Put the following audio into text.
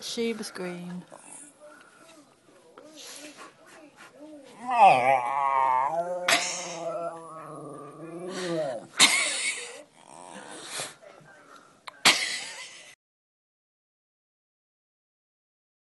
She was green. Ah.